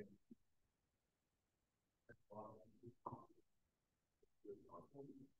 Thank you.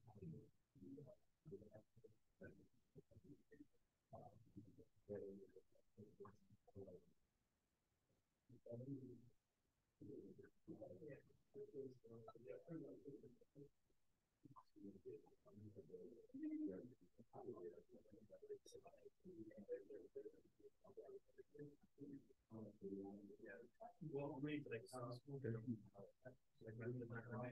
Well, read like school. Like when the microphone.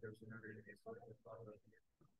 There's another. What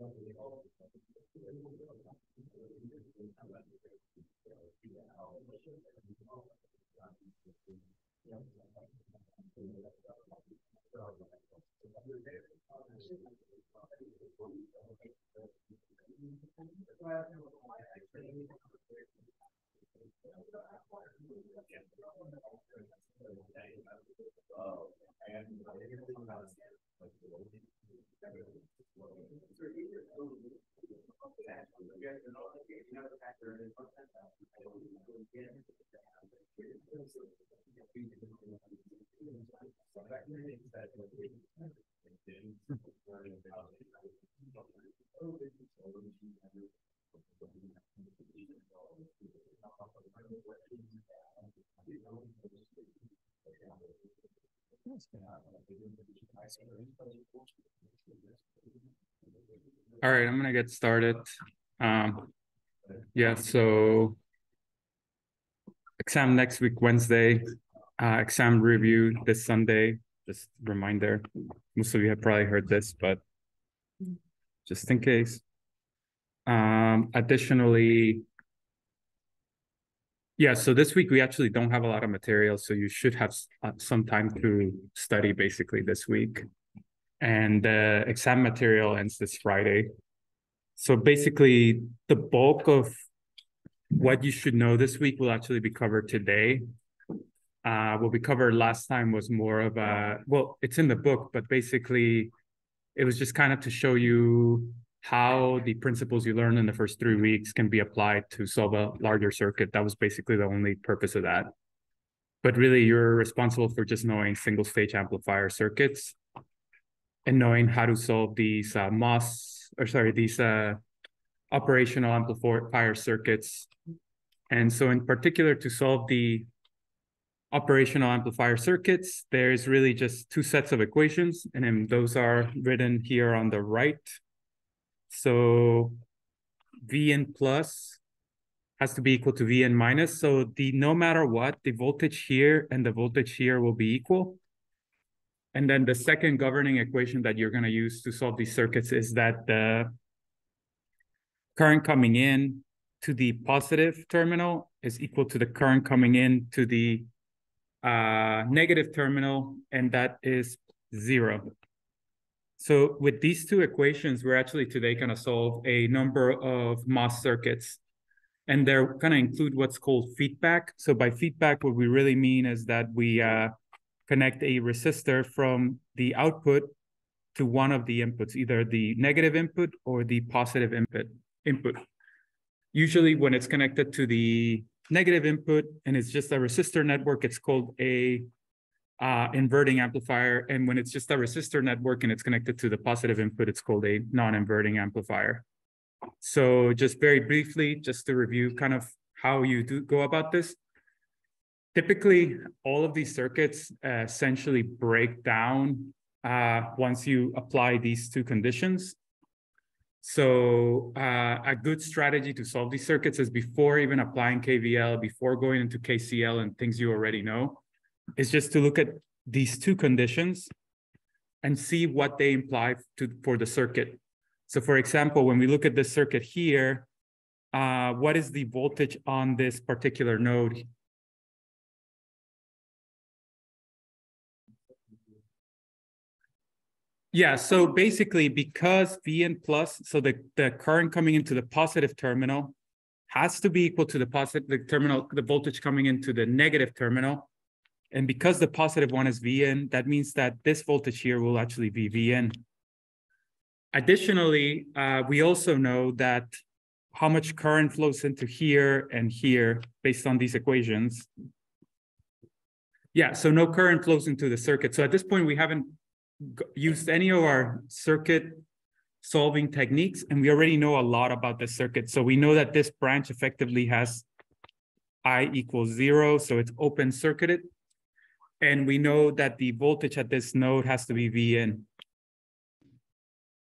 Yeah. All right, I'm gonna get started. Um, yeah, so exam next week, Wednesday, uh, exam review this Sunday. Just reminder, most of you have probably heard this, but just in case. Um, additionally, yeah, so this week we actually don't have a lot of material, so you should have uh, some time to study basically this week. And the exam material ends this Friday. So basically, the bulk of what you should know this week will actually be covered today. Uh, what we covered last time was more of a, well, it's in the book, but basically it was just kind of to show you how the principles you learned in the first three weeks can be applied to solve a larger circuit. That was basically the only purpose of that. But really, you're responsible for just knowing single stage amplifier circuits and knowing how to solve these uh, MOS, or sorry, these uh, operational amplifier circuits. And so in particular, to solve the operational amplifier circuits, there's really just two sets of equations, and those are written here on the right. So Vn plus has to be equal to Vn minus. So the no matter what, the voltage here and the voltage here will be equal. And then the second governing equation that you're going to use to solve these circuits is that the current coming in to the positive terminal is equal to the current coming in to the uh, negative terminal, and that is zero. So with these two equations, we're actually today going to solve a number of MOS circuits. And they're going to include what's called feedback. So by feedback, what we really mean is that we uh, connect a resistor from the output to one of the inputs, either the negative input or the positive input. input. Usually when it's connected to the negative input and it's just a resistor network, it's called a uh, inverting amplifier. And when it's just a resistor network and it's connected to the positive input, it's called a non-inverting amplifier. So just very briefly, just to review kind of how you do go about this. Typically, all of these circuits uh, essentially break down uh, once you apply these two conditions. So uh, a good strategy to solve these circuits is before even applying KVL, before going into KCL and things you already know, is just to look at these two conditions and see what they imply to, for the circuit. So for example, when we look at this circuit here, uh, what is the voltage on this particular node? Yeah, so basically because Vn plus, so the, the current coming into the positive terminal has to be equal to the positive the terminal, the voltage coming into the negative terminal. And because the positive one is Vn, that means that this voltage here will actually be Vn. Additionally, uh, we also know that how much current flows into here and here based on these equations. Yeah, so no current flows into the circuit. So at this point, we haven't used any of our circuit solving techniques, and we already know a lot about the circuit. So we know that this branch effectively has I equals zero, so it's open circuited. And we know that the voltage at this node has to be Vn.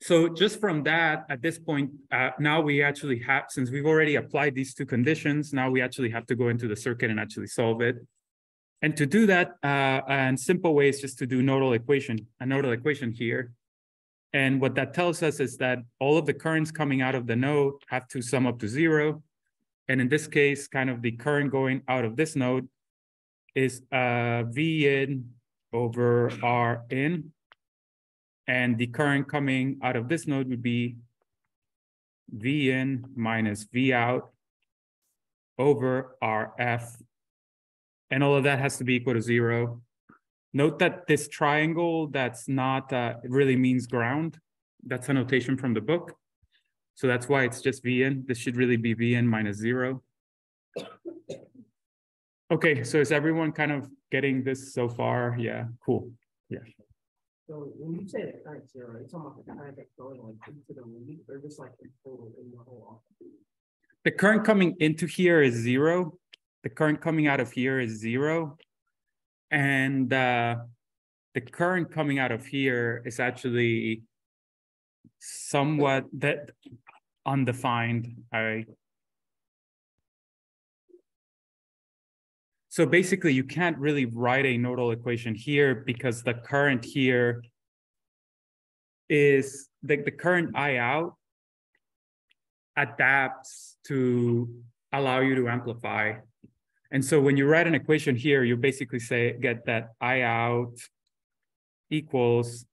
So just from that, at this point, uh, now we actually have, since we've already applied these two conditions, now we actually have to go into the circuit and actually solve it. And to do that, uh, and simple way is just to do nodal equation, a nodal equation here. And what that tells us is that all of the currents coming out of the node have to sum up to zero. And in this case, kind of the current going out of this node is uh, V in over R in. And the current coming out of this node would be V in minus V out over RF. And all of that has to be equal to zero. Note that this triangle that's not, uh, really means ground. That's a notation from the book. So that's why it's just V in. This should really be V in minus zero. Okay, so is everyone kind of getting this so far? Yeah, cool. Yeah. So when you say the current zero, it's about the current that's going like into the lead or just like in total in the whole? office. The current coming into here is zero. The current coming out of here is zero. And uh, the current coming out of here is actually somewhat that undefined. I So basically, you can't really write a nodal equation here because the current here is the, the current I out adapts to allow you to amplify. And so when you write an equation here, you basically say get that I out equals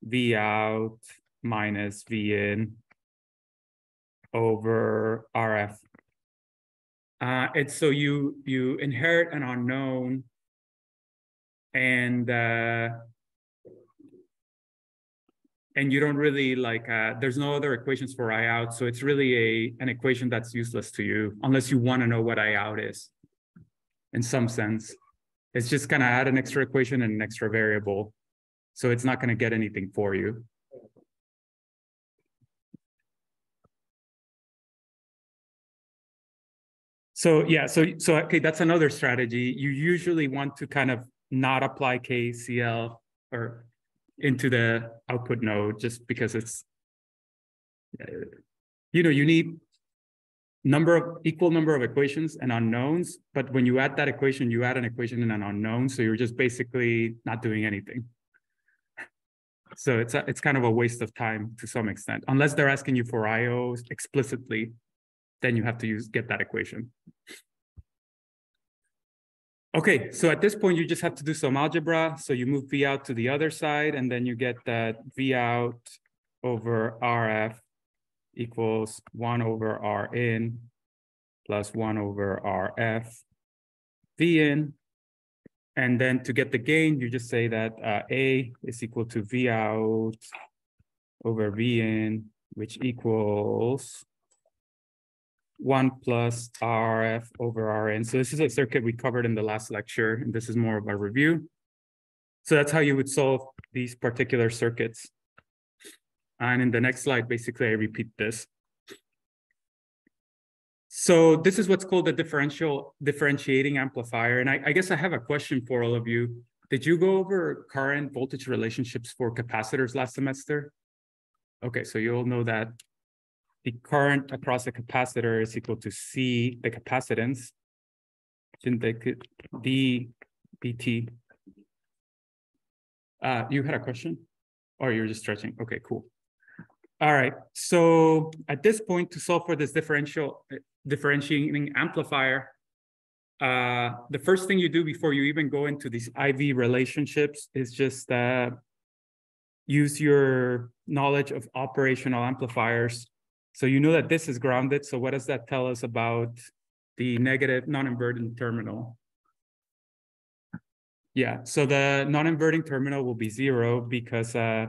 V out minus V in over RF. Uh, it's so you you inherit an unknown and uh, and you don't really like uh, there's no other equations for i out. So it's really a an equation that's useless to you unless you want to know what i out is in some sense. It's just gonna add an extra equation and an extra variable. So it's not gonna get anything for you so yeah so so okay that's another strategy you usually want to kind of not apply kcl or into the output node just because it's, you know, you need number of equal number of equations and unknowns, but when you add that equation, you add an equation and an unknown, so you're just basically not doing anything. So it's a, it's kind of a waste of time to some extent, unless they're asking you for IO explicitly, then you have to use get that equation. Okay, so at this point, you just have to do some algebra. So you move V out to the other side, and then you get that V out over RF equals one over R in plus one over RF V in. And then to get the gain, you just say that uh, A is equal to V out over V in, which equals one plus RF over RN. So this is a circuit we covered in the last lecture, and this is more of a review. So that's how you would solve these particular circuits. And in the next slide, basically, I repeat this. So this is what's called the differential differentiating amplifier. And I, I guess I have a question for all of you. Did you go over current voltage relationships for capacitors last semester? Okay, so you all know that the current across the capacitor is equal to C, the capacitance, D BT. Uh, you had a question? Or you're just stretching? Okay, cool. All right, so at this point, to solve for this differential differentiating amplifier, uh, the first thing you do before you even go into these IV relationships is just uh, use your knowledge of operational amplifiers so you know that this is grounded. So what does that tell us about the negative non-inverting terminal? Yeah, so the non-inverting terminal will be zero because uh,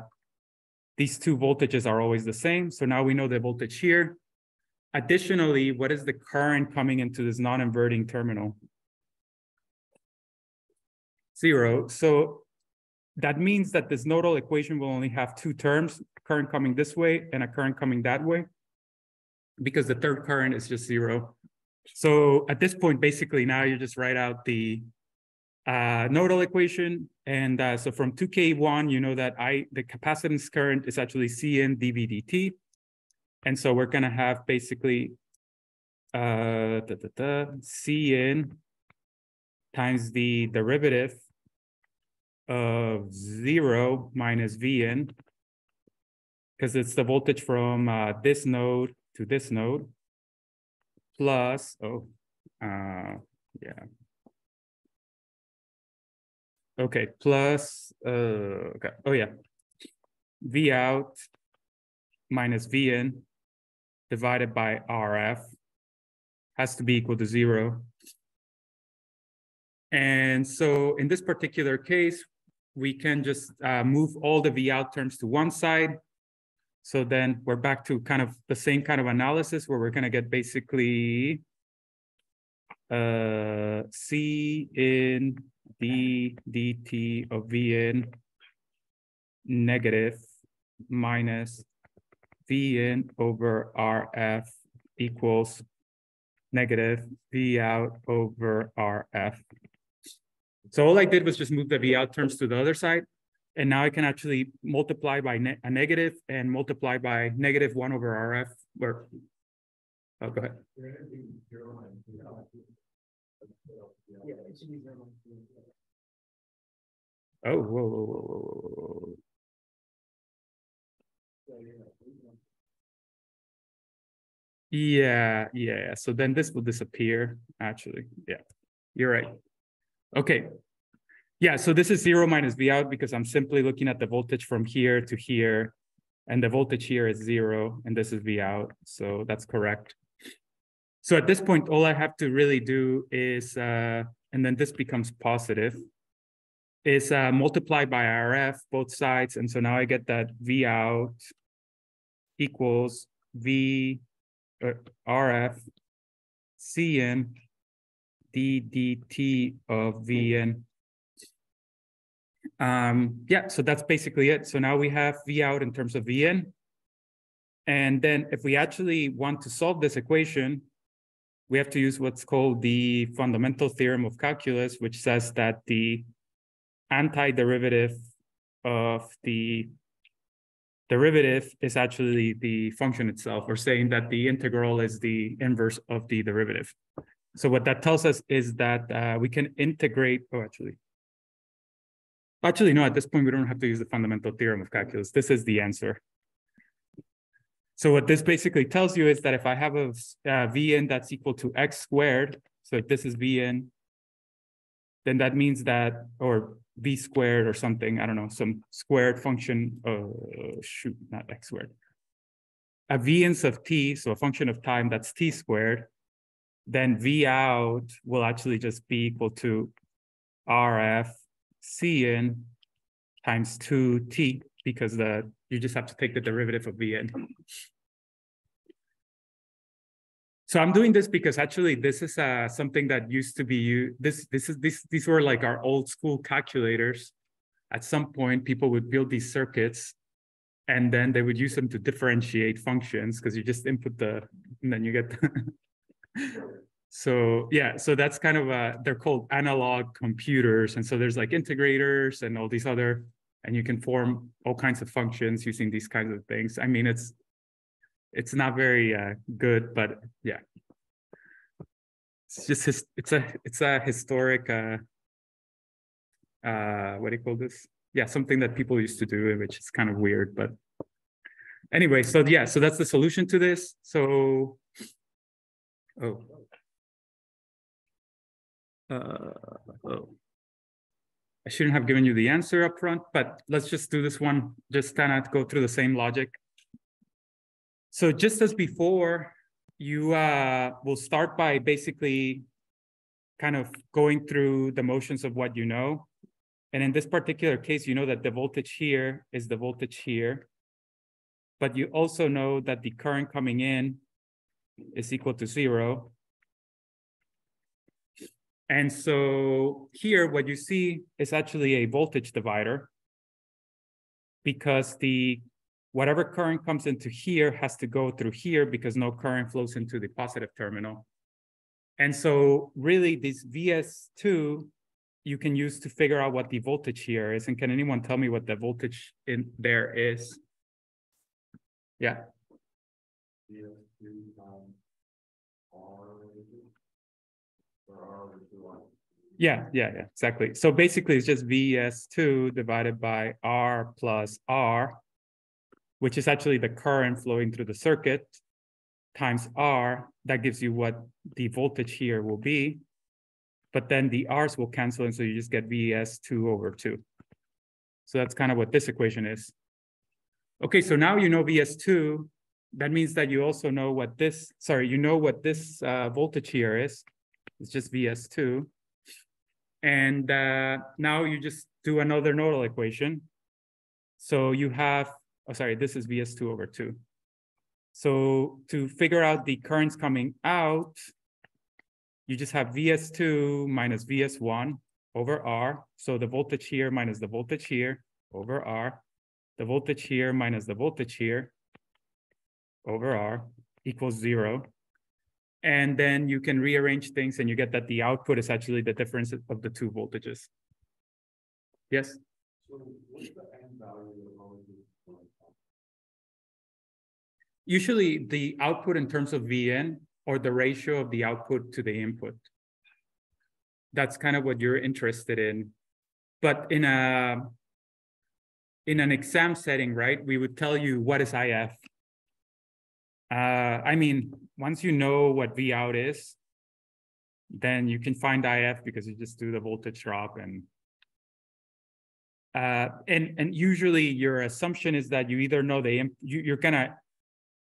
these two voltages are always the same. So now we know the voltage here. Additionally, what is the current coming into this non-inverting terminal? Zero. So that means that this nodal equation will only have two terms, current coming this way and a current coming that way because the third current is just zero. So at this point, basically now you just write out the uh, nodal equation. And uh, so from 2K1, you know that I the capacitance current is actually Cn dV dt. And so we're gonna have basically uh, da, da, da, Cn times the derivative of zero minus Vn, because it's the voltage from uh, this node to this node plus, oh, uh, yeah. Okay, plus, uh, okay, oh yeah. V out minus V in divided by RF has to be equal to zero. And so in this particular case, we can just uh, move all the V out terms to one side so then we're back to kind of the same kind of analysis where we're going to get basically uh, C in D dt of V in negative minus V in over RF equals negative V out over RF. So all I did was just move the V out terms to the other side. And now I can actually multiply by ne a negative and multiply by negative one over RF or, oh, go ahead. Oh, whoa, whoa, whoa, whoa, whoa, yeah, yeah. So then this will disappear, actually. Yeah, you're right. Okay. Yeah, so this is zero minus V out because I'm simply looking at the voltage from here to here. And the voltage here is zero, and this is V out. So that's correct. So at this point, all I have to really do is, uh, and then this becomes positive, is uh, multiply by RF both sides. And so now I get that V out equals V uh, RF Cn ddt of Vn. Um, yeah, so that's basically it. So now we have V out in terms of V in. And then if we actually want to solve this equation, we have to use what's called the fundamental theorem of calculus, which says that the antiderivative of the derivative is actually the function itself, or saying that the integral is the inverse of the derivative. So what that tells us is that uh, we can integrate, oh, actually. Actually, no, at this point, we don't have to use the fundamental theorem of calculus. This is the answer. So what this basically tells you is that if I have a uh, Vn that's equal to x squared, so if this is Vn, then that means that, or v squared or something, I don't know, some squared function, uh, shoot, not x squared. A variance of t, so a function of time that's t squared, then v out will actually just be equal to rf c in times 2t because the you just have to take the derivative of v in. So I'm doing this because actually this is uh, something that used to be you. This this is this these were like our old school calculators. At some point, people would build these circuits, and then they would use them to differentiate functions because you just input the and then you get. so yeah, so that's kind of a they're called analog computers, and so there's like integrators and all these other, and you can form all kinds of functions using these kinds of things. I mean, it's it's not very uh, good, but yeah, it's just his, it's a it's a historic uh, uh, what do you call this? Yeah, something that people used to do, which is kind of weird, but anyway. So yeah, so that's the solution to this. So oh. Uh, oh. I shouldn't have given you the answer up front, but let's just do this one, just kind of go through the same logic. So just as before, you uh, will start by basically kind of going through the motions of what you know. And in this particular case, you know that the voltage here is the voltage here. But you also know that the current coming in is equal to zero. And so here, what you see is actually a voltage divider because the whatever current comes into here has to go through here because no current flows into the positive terminal. And so really this VS2 you can use to figure out what the voltage here is. And can anyone tell me what the voltage in there is? Yeah. Yeah, yeah, yeah, exactly. So basically it's just VS2 divided by R plus R which is actually the current flowing through the circuit times R, that gives you what the voltage here will be. But then the R's will cancel, and so you just get VS2 over 2. So that's kind of what this equation is. Okay, so now you know VS2. That means that you also know what this, sorry, you know what this uh, voltage here is. It's just VS2. And uh, now you just do another nodal equation. So you have oh, sorry, this is VS2 over 2. So to figure out the currents coming out, you just have VS2 minus VS1 over R. So the voltage here minus the voltage here over R. the voltage here minus the voltage here over R equals zero. And then you can rearrange things and you get that the output is actually the difference of the two voltages. Yes? So what's the end value of all of these? Usually the output in terms of VN or the ratio of the output to the input. That's kind of what you're interested in. But in a in an exam setting, right, we would tell you what is IF. Uh, I mean, once you know what V out is, then you can find IF because you just do the voltage drop and uh, and and usually your assumption is that you either know the you, you're gonna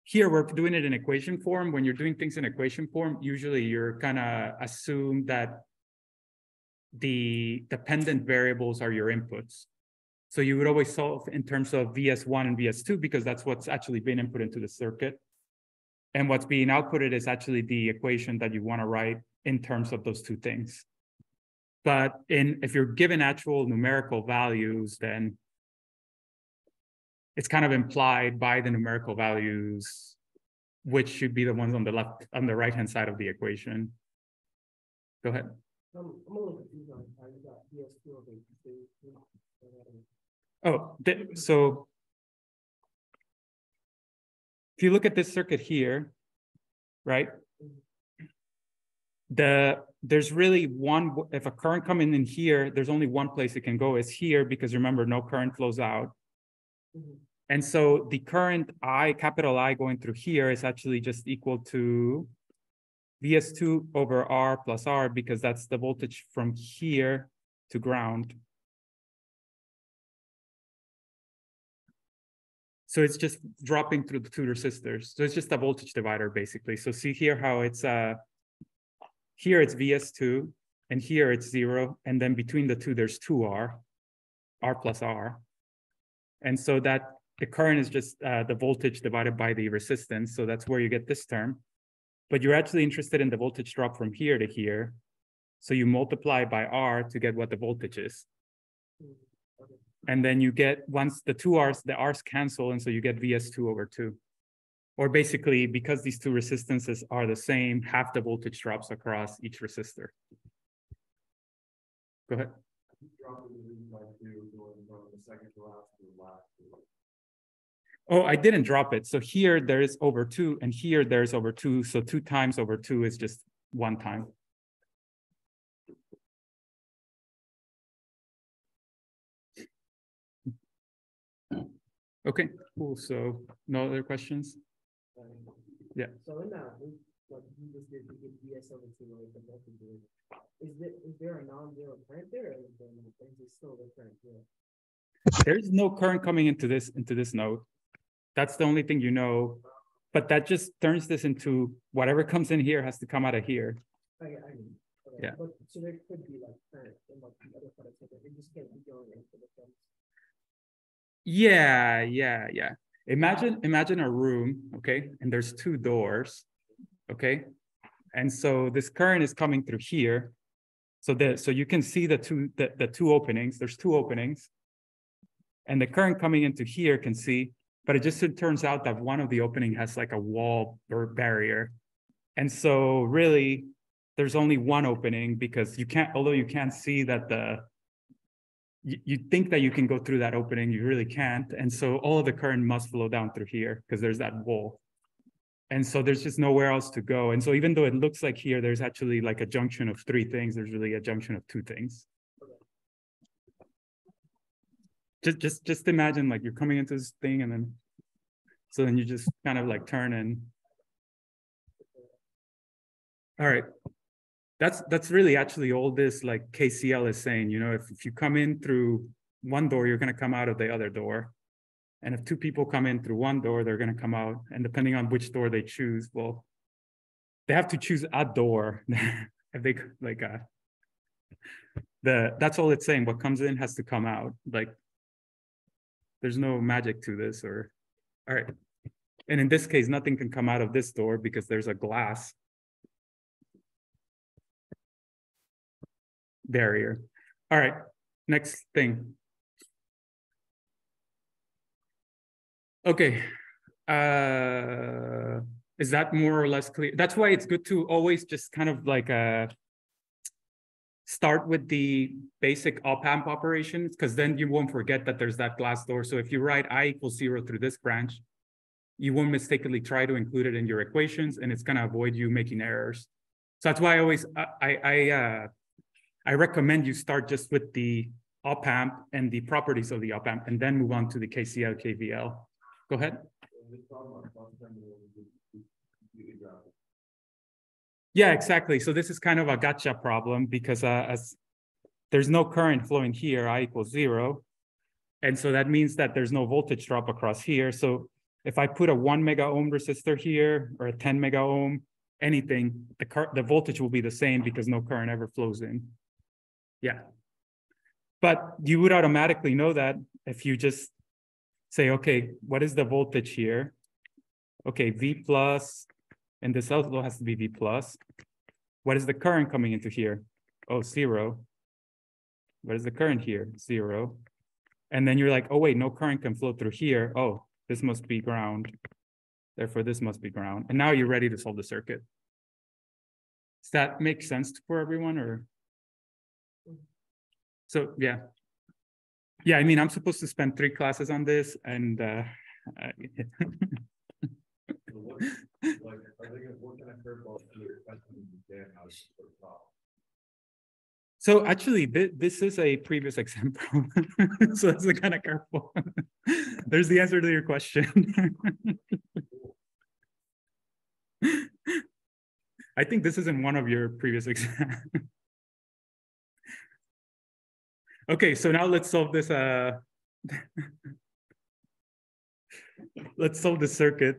here we're doing it in equation form. When you're doing things in equation form, usually you're gonna assume that the dependent variables are your inputs. So you would always solve in terms of VS1 and VS2 because that's what's actually been input into the circuit. And what's being outputted is actually the equation that you want to write in terms of those two things. But in if you're given actual numerical values, then it's kind of implied by the numerical values, which should be the ones on the left, on the right-hand side of the equation. Go ahead. Um, I'm a little if you look at this circuit here, right? The there's really one if a current coming in here, there's only one place it can go is here because remember no current flows out. Mm -hmm. And so the current I, capital I going through here is actually just equal to VS2 over R plus R because that's the voltage from here to ground. So it's just dropping through the two resistors. So it's just a voltage divider basically. So see here how it's, uh, here it's VS2 and here it's zero. And then between the two, there's two R, R plus R. And so that the current is just uh, the voltage divided by the resistance. So that's where you get this term. But you're actually interested in the voltage drop from here to here. So you multiply by R to get what the voltage is. And then you get, once the two R's, the R's cancel, and so you get VS2 over 2. Or basically, because these two resistances are the same, half the voltage drops across each resistor. Go ahead. Oh, I didn't drop it. So here there is over two and here there's over two. So two times over two is just one time. Okay, cool. So no other questions? Yeah. So in that, like you just did to get DS over to like the multi is there is there a non-zero current there, or is there still the current there? There's no current coming into this into this node. That's the only thing you know. But that just turns this into whatever comes in here has to come out of here. I, I mean, okay. Yeah. But, so there could be like current in like the other part of it. It just can't be going into the fence. Yeah, yeah, yeah. Imagine imagine a room, okay, and there's two doors, okay, and so this current is coming through here. So the so you can see the two the, the two openings. There's two openings, and the current coming into here can see but it just it turns out that one of the opening has like a wall or barrier. And so really there's only one opening because you can't, although you can't see that the, you, you think that you can go through that opening, you really can't. And so all of the current must flow down through here because there's that wall. And so there's just nowhere else to go. And so even though it looks like here, there's actually like a junction of three things, there's really a junction of two things. just just just imagine like you're coming into this thing and then so then you just kind of like turn and all right that's that's really actually all this like kcl is saying you know if, if you come in through one door you're going to come out of the other door. And if two people come in through one door they're going to come out. And depending on which door they choose well they have to choose a door. If they like uh the that's all it's saying. What comes in has to come out. Like there's no magic to this or, all right. And in this case, nothing can come out of this door because there's a glass barrier. All right, next thing. Okay, uh, is that more or less clear? That's why it's good to always just kind of like, uh. Start with the basic op amp operations, because then you won't forget that there's that glass door. So if you write I equals zero through this branch. You won't mistakenly try to include it in your equations and it's gonna avoid you making errors. So that's why I always, I, I, uh. I recommend you start just with the op amp and the properties of the op amp and then move on to the KCL, KVL. Go ahead. Yeah, exactly. So this is kind of a gotcha problem because uh, as there's no current flowing here, I equals zero. And so that means that there's no voltage drop across here. So if I put a one mega ohm resistor here or a 10 mega ohm, anything, the the voltage will be the same because no current ever flows in. Yeah. But you would automatically know that if you just say, okay, what is the voltage here? Okay, V plus, and this also has to be V plus. What is the current coming into here? Oh, zero. What is the current here? Zero. And then you're like, oh wait, no current can flow through here. Oh, this must be ground. Therefore, this must be ground. And now you're ready to solve the circuit. Does that make sense for everyone or? So, yeah. Yeah, I mean, I'm supposed to spend three classes on this and uh, So actually, thi- this is a previous example. So that's the kind of careful. There's the answer to your question. I think this is in one of your previous exams. Okay, so now let's solve this, uh. Let's solve the circuit.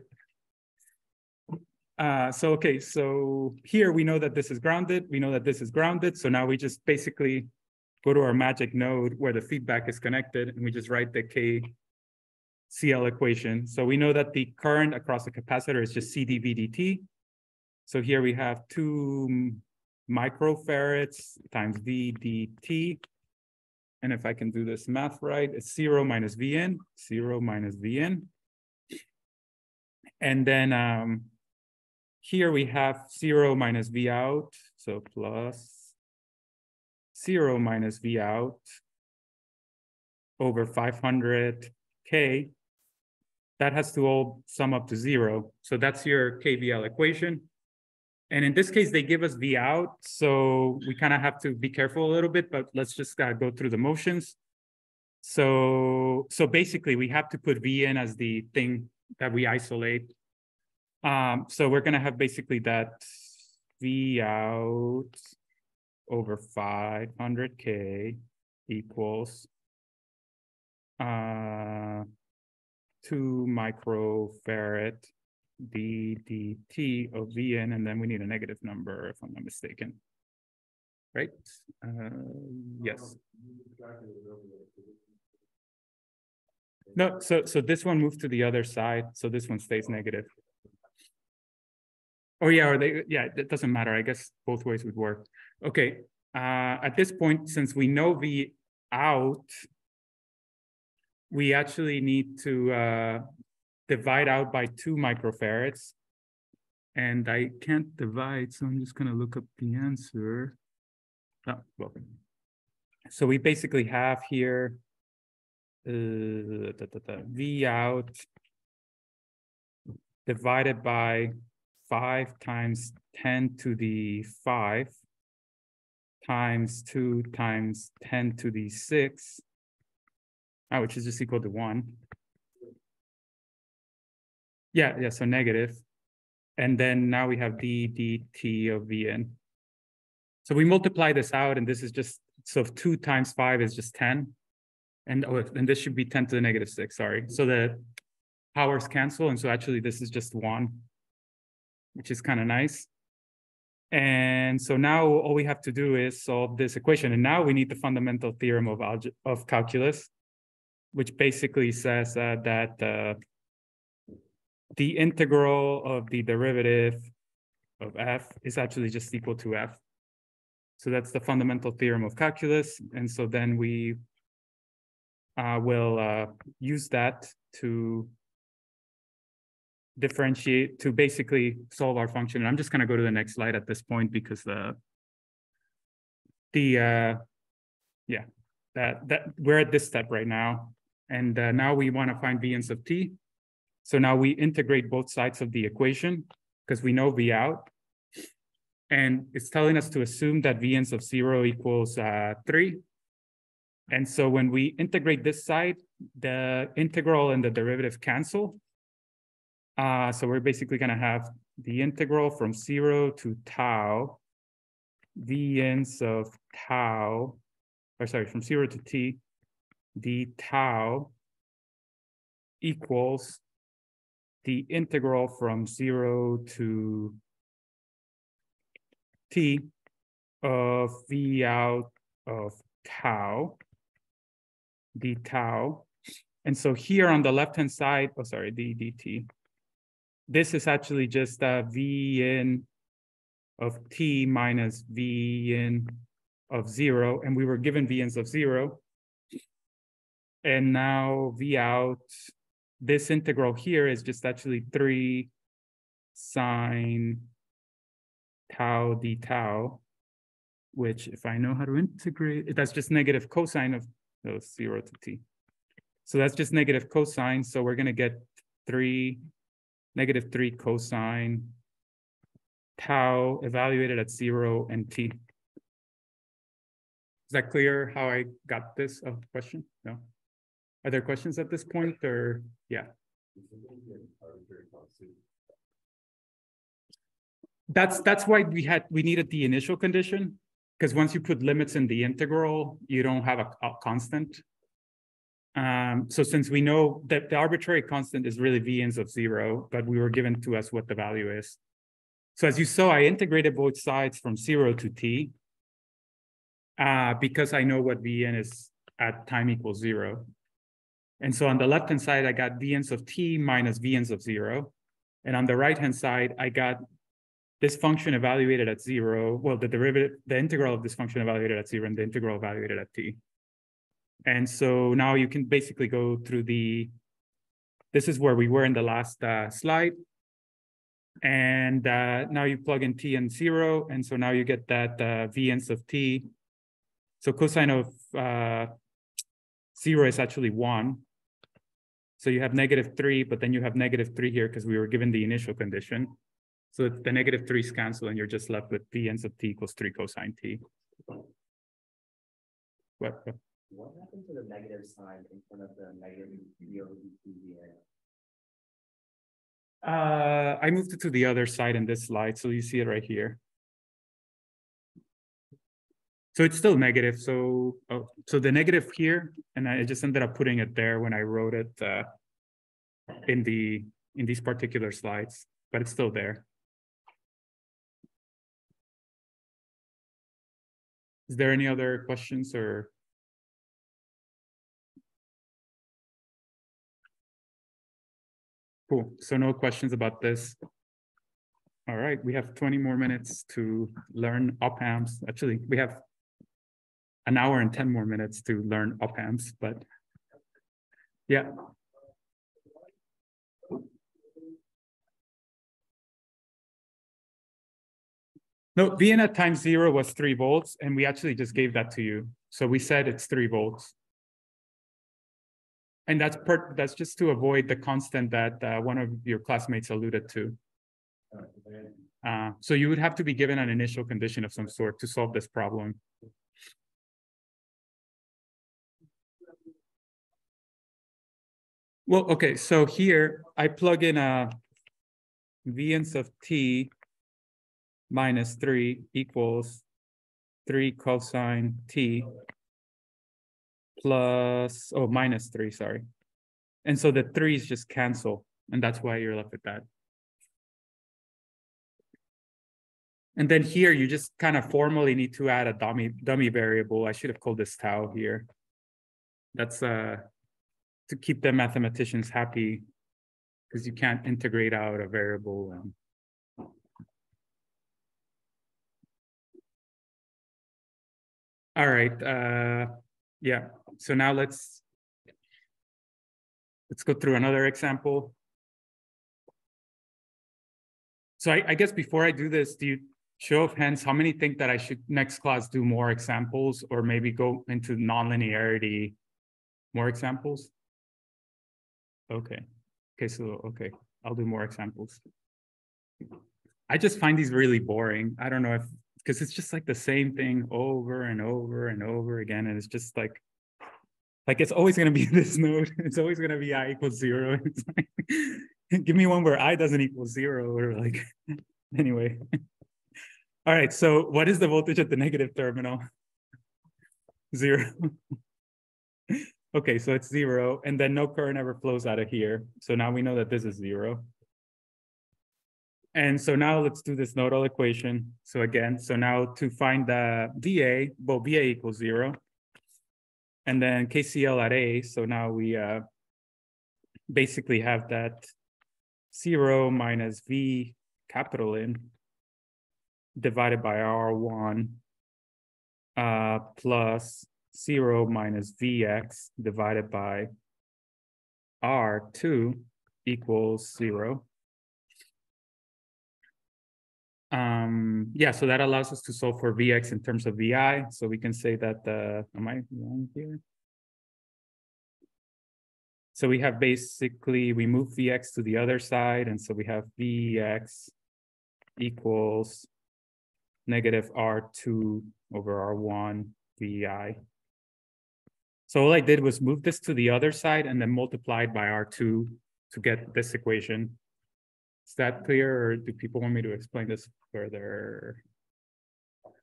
Uh, so, okay, so here we know that this is grounded, we know that this is grounded, so now we just basically go to our magic node where the feedback is connected and we just write the KCl equation. So we know that the current across the capacitor is just CD VDT. So here we have two microfarads times VDT. And if I can do this math right, it's zero minus Vn, zero minus Vn. And then um, here we have zero minus V out, so plus zero minus V out over five hundred K. That has to all sum up to zero. So that's your KVL equation. And in this case, they give us V out, so we kind of have to be careful a little bit, but let's just uh, go through the motions. So, so basically, we have to put V in as the thing that we isolate. Um, so we're gonna have basically that V out over five hundred K equals uh, two microfarad ddt of Vn, and then we need a negative number if I'm not mistaken. Right? Uh, yes. No, so, so this one moves to the other side, so this one stays negative. Oh, yeah, or they, yeah, it doesn't matter. I guess both ways would work. Okay, uh, at this point, since we know V out, we actually need to, uh, divide out by two microfarads. And I can't divide, so I'm just gonna look up the answer. Oh, well. So we basically have here uh, da, da, da, V out divided by five times ten to the five times two times ten to the six, uh, which is just equal to one. Yeah, yeah, so negative. And then now we have d dt of Vn. So we multiply this out and this is just, so two times five is just ten. And oh, and this should be ten to the negative six, sorry. So the powers cancel, and so actually this is just one, which is kind of nice. And so now all we have to do is solve this equation, and now we need the fundamental theorem of of calculus, which basically says uh, that uh, the integral of the derivative of f is actually just equal to f. So that's the fundamental theorem of calculus, and so then we uh, will uh, use that to differentiate to basically solve our function. And I'm just gonna go to the next slide at this point because the the uh yeah, that that we're at this step right now. And uh, now we want to find v-ins of t. So now we integrate both sides of the equation because we know v out. And it's telling us to assume that v-ins of zero equals uh, three. And so when we integrate this side, the integral and the derivative cancel. Uh, so we're basically going to have the integral from zero to tau, v-ins of tau, or sorry, from zero to t, d tau equals the integral from zero to t of v out of tau d tau. And so here on the left-hand side, oh, sorry, d dt. This is actually just a v in of t minus v in of zero, and we were given v ins of zero. And now v out, this integral here is just actually three sine tau d tau, which if I know how to integrate, that's just negative cosine of so zero to t. So that's just negative cosine. So we're going to get three, negative three cosine tau evaluated at zero and t. Is that clear how I got this of the question? No. Are there questions at this point or yeah? That's that's why we had we needed the initial condition because once you put limits in the integral, you don't have a, a constant. Um, so since we know that the arbitrary constant is really v ins of zero, but we were given to us what the value is. So as you saw, I integrated both sides from zero to t uh, because I know what vn is at time equals zero. And so on the left-hand side, I got vns of t minus vns of zero. And on the right-hand side, I got this function evaluated at zero, well, the derivative, the integral of this function evaluated at zero and the integral evaluated at t. And so now you can basically go through the, this is where we were in the last uh, slide. And uh, now you plug in t and zero. And so now you get that uh, v-ins of t. So cosine of uh, zero is actually one. So you have negative three, but then you have negative three here because we were given the initial condition. So the negative threes cancel and you're just left with v ends of t equals three cosine t. What? What happened to the negative sign in front of the negative Uh, I moved it to the other side in this slide, so you see it right here. So it's still negative. So, oh, so the negative here, and I just ended up putting it there when I wrote it uh, in the in these particular slides, but it's still there. Is there any other questions or? Cool. So no questions about this. All right, we have 20 more minutes to learn op amps. Actually, we have an hour and 10 more minutes to learn op amps, but yeah. No, Vienna times zero was three volts, and we actually just gave that to you. So we said it's three volts. And that's per that's just to avoid the constant that uh, one of your classmates alluded to. Uh, so you would have to be given an initial condition of some sort to solve this problem. Well, okay, so here I plug in a v-ins of t minus three equals three cosine t plus, oh, minus three, sorry. And so the threes just cancel, and that's why you're left with that. And then here, you just kind of formally need to add a dummy dummy variable. I should have called this tau here. That's uh to keep the mathematicians happy because you can't integrate out a variable and All right. Uh, yeah. So now let's let's go through another example. So I, I guess before I do this, do you show of hands, how many think that I should next class do more examples or maybe go into nonlinearity? More examples? Okay, okay, so, okay, I'll do more examples. I just find these really boring. I don't know if, because it's just like the same thing over and over and over again, and it's just like, like it's always gonna be this node. It's always gonna be i equals zero. It's like, give me one where i doesn't equal zero or like, anyway. All right, so what is the voltage at the negative terminal? Zero. Okay, so it's zero, and then no current ever flows out of here. So now we know that this is zero. And so now let's do this nodal equation. So again, so now to find the VA, well, VA equals zero. And then KCL at A, so now we uh, basically have that zero minus V capital N divided by R1 uh, plus zero minus Vx divided by R2 equals zero. Um, yeah, so that allows us to solve for Vx in terms of Vi. So we can say that, uh, am I wrong here? So we have basically, we move Vx to the other side. And so we have Vx equals negative R2 over R1 Vi. So all I did was move this to the other side and then multiplied by R2 to get this equation. Is that clear or do people want me to explain this further?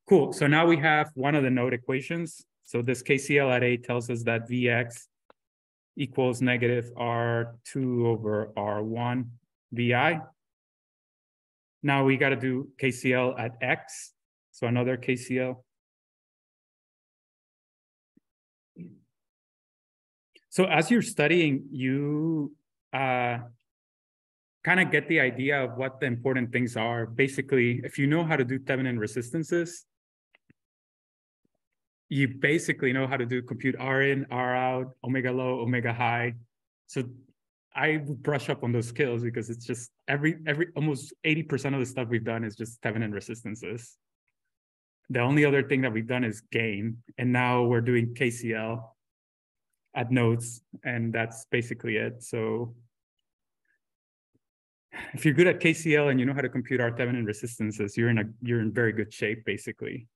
Cool, so now we have one of the node equations. So this KCL at A tells us that Vx equals negative R2 over R1 Vi. Now we got to do KCL at X. So another KCL. So as you're studying, you uh, kind of get the idea of what the important things are. Basically, if you know how to do Thevenin resistances, you basically know how to do compute R in, R out, omega low, omega high. So I brush up on those skills because it's just every every almost 80% of the stuff we've done is just Thevenin resistances. The only other thing that we've done is gain, and now we're doing KCL at nodes, and that's basically it. So if you're good at KCL and you know how to compute R Thevenin resistances, you're in a you're in very good shape, basically.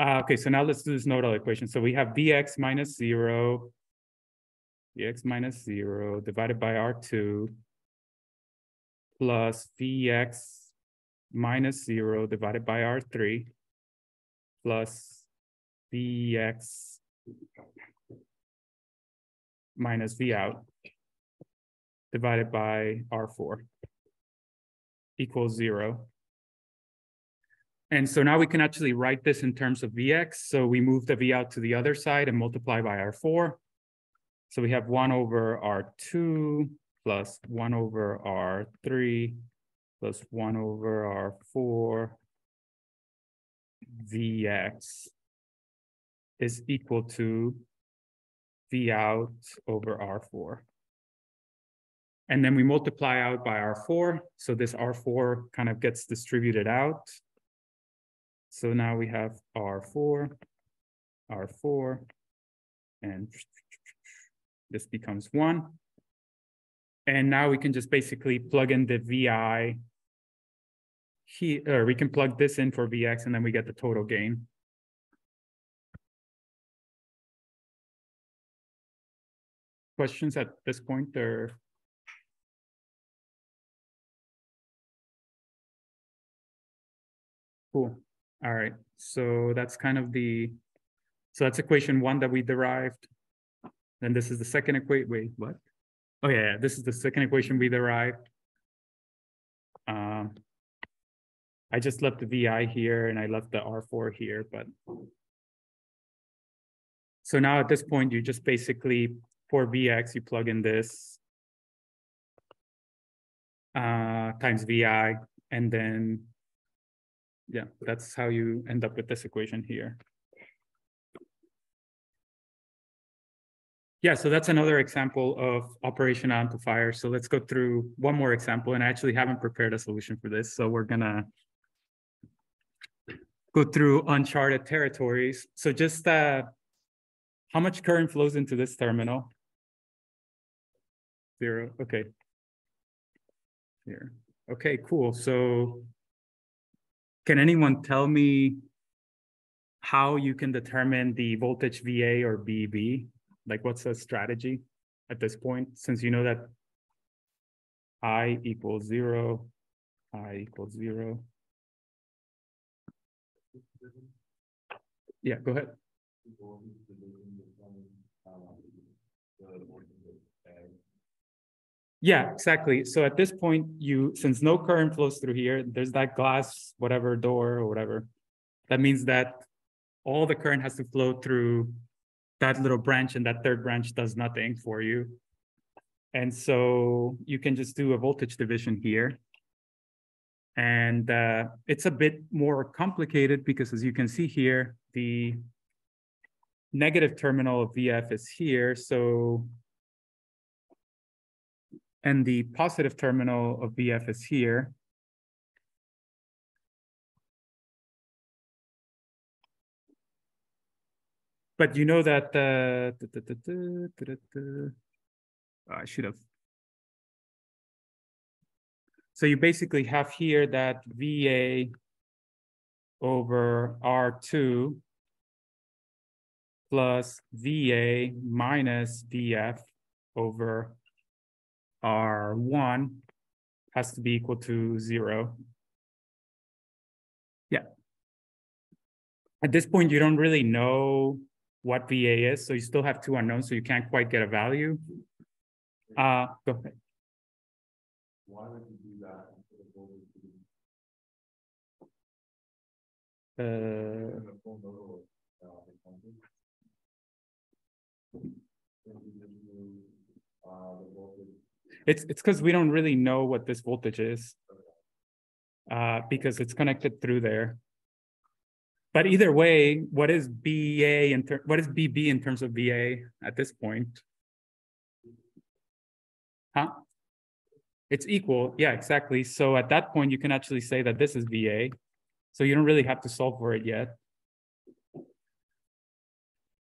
Uh, okay, so now let's do this nodal equation. So we have Vx minus zero, Vx minus zero divided by R2 plus Vx minus zero divided by R3 plus Vx minus V out divided by R4 equals zero. And so now we can actually write this in terms of Vx. So we move the V out to the other side and multiply by R4. So we have one over R2 plus one over R3 plus one over R4 Vx is equal to V out over R4. And then we multiply out by R4. So this R4 kind of gets distributed out. So now we have R4, R4, and this becomes one. And now we can just basically plug in the VI here, or we can plug this in for Vx and then we get the total gain. Questions at this point or? Cool. All right. So that's kind of the, so that's equation one that we derived. Then this is the second equation. Wait, what? Oh yeah, this is the second equation we derived. Um, I just left the VI here and I left the R4 here, but. So now at this point, you just basically, for Vx, you plug in this uh, times Vi, and then, yeah, that's how you end up with this equation here. Yeah, so that's another example of operation amplifier. So let's go through one more example, and I actually haven't prepared a solution for this, so we're gonna go through uncharted territories. So just uh, how much current flows into this terminal? Zero, okay. Here, okay, cool. So can anyone tell me how you can determine the voltage VA or VB? Like what's the strategy at this point, since you know that I equals zero, I equals zero? Yeah, go ahead. Yeah, exactly. So at this point, you, since no current flows through here, there's that glass, whatever door or whatever. That means that all the current has to flow through that little branch and that third branch does nothing for you. And so you can just do a voltage division here. And uh, it's a bit more complicated because as you can see here, the negative terminal of VF is here. So, and the positive terminal of VF is here. But you know that uh, da, da, da, I should have. So you basically have here that VA over R2 plus VA minus VF over R1 has to be equal to zero. Yeah. At this point, you don't really know what VA is, so you still have two unknowns, so you can't quite get a value. Uh, go ahead. Why would you do that? instead of going to Uh, It's it's because we don't really know what this voltage is. Uh, because it's connected through there. But either way, what is VA in ter- what is VB in terms of VA at this point? Huh? It's equal, yeah, exactly. So at that point, you can actually say that this is VA. So you don't really have to solve for it yet.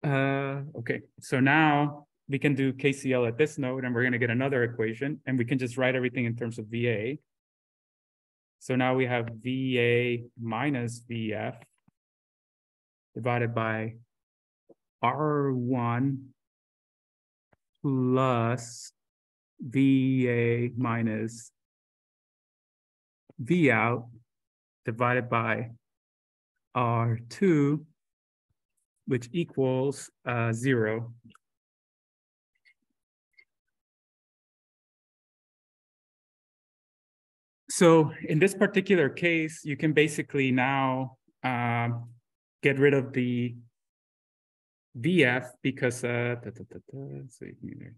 Uh, okay, so now we can do KCL at this node and we're gonna get another equation and we can just write everything in terms of VA. So now we have VA minus VF divided by R1 plus VA minus V out divided by R2, which equals uh, zero. So in this particular case, you can basically now um, get rid of the VF because uh, da, da, da, so you can either-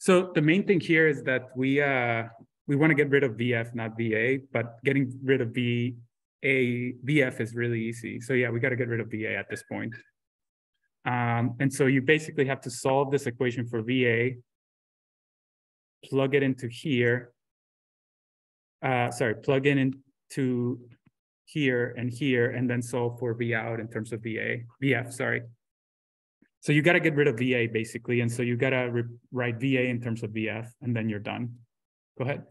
So the main thing here is that we uh we want to get rid of VF, not VA, but getting rid of VA VF is really easy. So yeah, we got to get rid of VA at this point. Um, and so you basically have to solve this equation for VA, plug it into here. Uh, sorry, plug in into here and here, and then solve for V out in terms of VA, VF, sorry. So you got to get rid of VA basically, and so you got to write VA in terms of VF, and then you're done. Go ahead.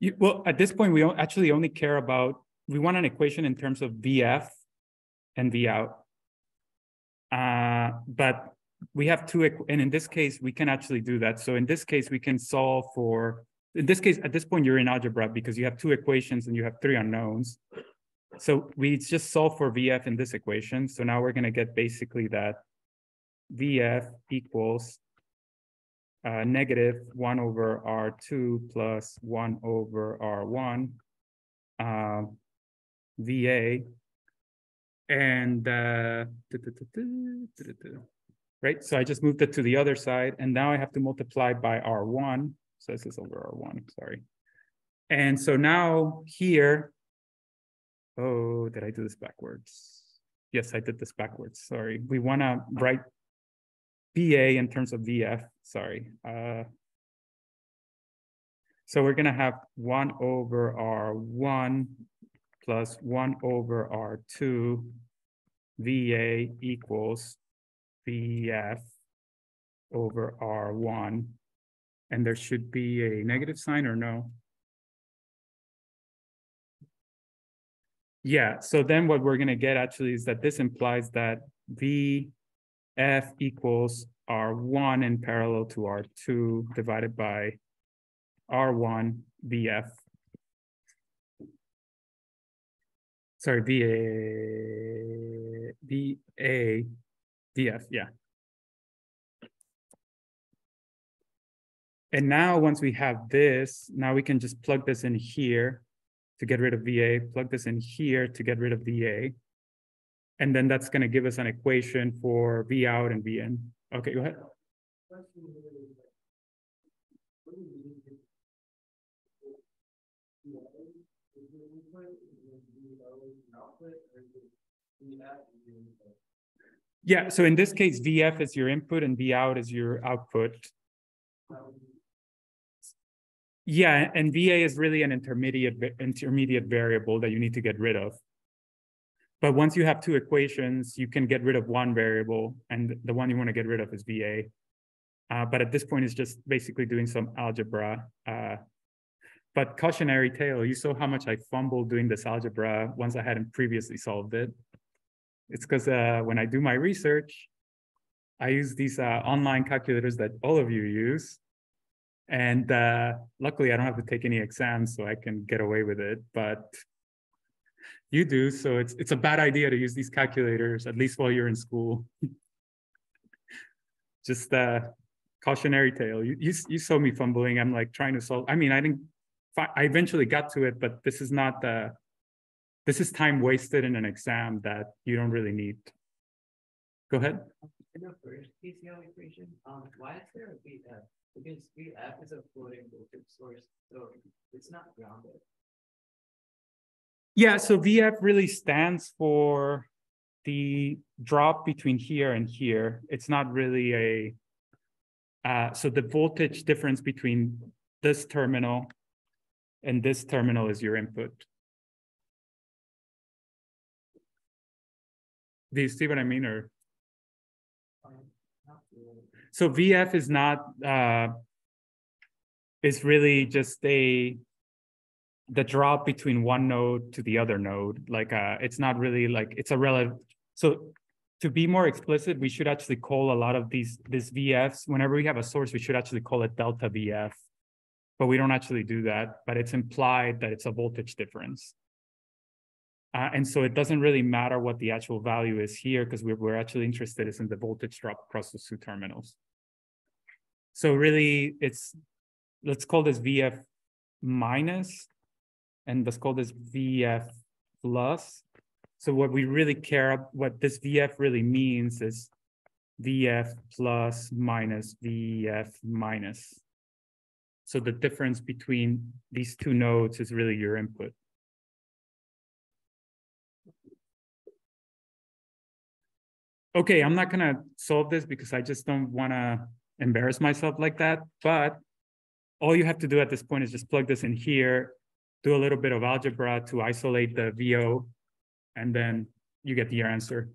You, well, at this point, we actually only care about, we want an equation in terms of VF and V out. Uh, but we have two, and in this case, we can actually do that. So in this case, we can solve for, in this case, at this point, you're in algebra because you have two equations and you have three unknowns. So we just solve for VF in this equation. So now we're gonna get basically that VF equals uh, negative one over R two plus one over R one. Uh, VA. And, uh, right, so I just moved it to the other side, and now I have to multiply by R one, so this is over R one, sorry. And so now here. Oh, did I do this backwards? Yes, I did this backwards, sorry. We wanna write VA in terms of VF, sorry. Uh, So we're gonna have one over R one plus one over R two. VA equals VF over R one. And there should be a negative sign or no? Yeah, so then what we're gonna get actually is that this implies that V F equals R one in parallel to R two divided by R one VF. Sorry, VA, VA, VF, yeah. And now, once we have this, now we can just plug this in here to get rid of VA, plug this in here to get rid of VA. And then that's gonna give us an equation for V out and V in. Okay, go ahead. Yeah, so in this case, VF is your input and V out is your output. Yeah, and VA is really an intermediate, intermediate variable that you need to get rid of. But once you have two equations, you can get rid of one variable and the one you want to get rid of is VA. Uh, but at this point, it's just basically doing some algebra. Uh, but cautionary tale, you saw how much I fumbled doing this algebra once I hadn't previously solved it. It's because uh, when I do my research, I use these uh, online calculators that all of you use. And uh, luckily, I don't have to take any exams, so I can get away with it. But you do, so it's it's a bad idea to use these calculators, at least while you're in school. Just uh, cautionary tale. You, you you saw me fumbling. I'm like trying to solve. I mean, I didn't. I eventually got to it, but this is not the. This is time wasted in an exam that you don't really need. Go ahead. In the first KCL equation, um, why is there a Because VF is a floating voltage source, so it's not grounded. Yeah, so VF really stands for the drop between here and here. It's not really a. Uh, so the voltage difference between this terminal and this terminal is your input. Do you see what I mean, or? So VF is not, uh, is really just a, the drop between one node to the other node, like, uh, it's not really like, it's a relative. So to be more explicit, we should actually call a lot of these, these VFs, whenever we have a source, we should actually call it delta VF. But we don't actually do that, but it's implied that it's a voltage difference. Uh, and so it doesn't really matter what the actual value is here because we're, we're actually interested is in the voltage drop across those two terminals. So really it's, let's call this VF minus and let's call this VF plus. So what we really care, what this VF really means is VF plus minus VF minus. So the difference between these two nodes is really your input. Okay, I'm not gonna solve this because I just don't wanna embarrass myself like that, but all you have to do at this point is just plug this in here, do a little bit of algebra to isolate the VO, and then you get your answer.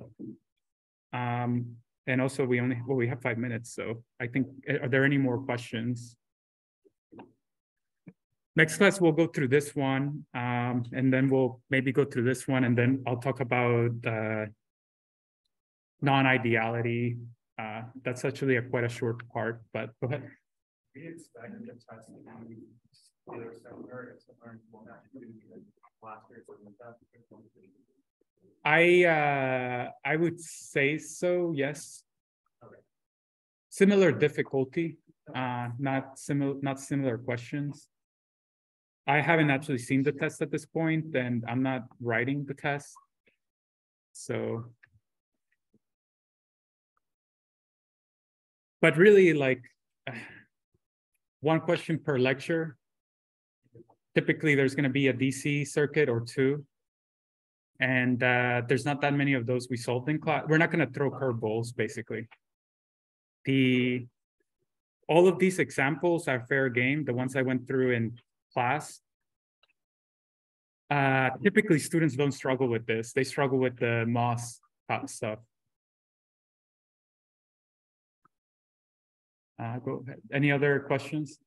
Um, and also we only, well, we have five minutes, so I think, are there any more questions? Next class, we'll go through this one, um, and then we'll maybe go through this one, and then I'll talk about, uh, non-ideality. Uh, that's actually a quite a short part, but go ahead. We expect the test to be either similar, if similar, will not do last year's or the test. I uh I would say so, yes. Okay. Similar difficulty. uh, not similar, not similar questions. I haven't actually seen the test at this point, and I'm not writing the test. So. But really, like, one question per lecture. Typically, there's gonna be a DC circuit or two. And uh, there's not that many of those we solved in class. We're not gonna throw curveballs, basically. The, all of these examples are fair game, the ones I went through in class. Uh, typically, students don't struggle with this. They struggle with the MOS stuff. Uh, go. Any other questions?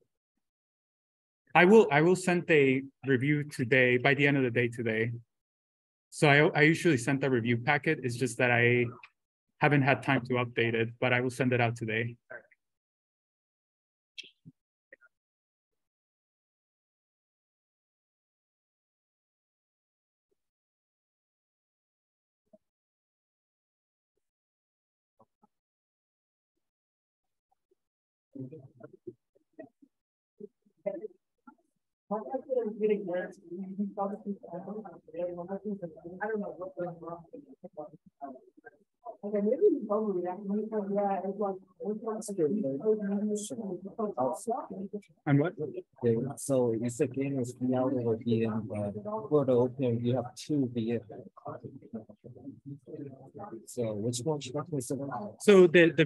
I will, I will send a review today, by the end of the day today. So I, I usually send a review packet. It's just that I haven't had time to update it, but I will send it out today. Don't know what went wrong. Okay, maybe you told me that, maybe, yeah, it's like. And what? Okay, so it's a game is now over here, but for the open, you have two vehicles. So which one should I consider? So the, the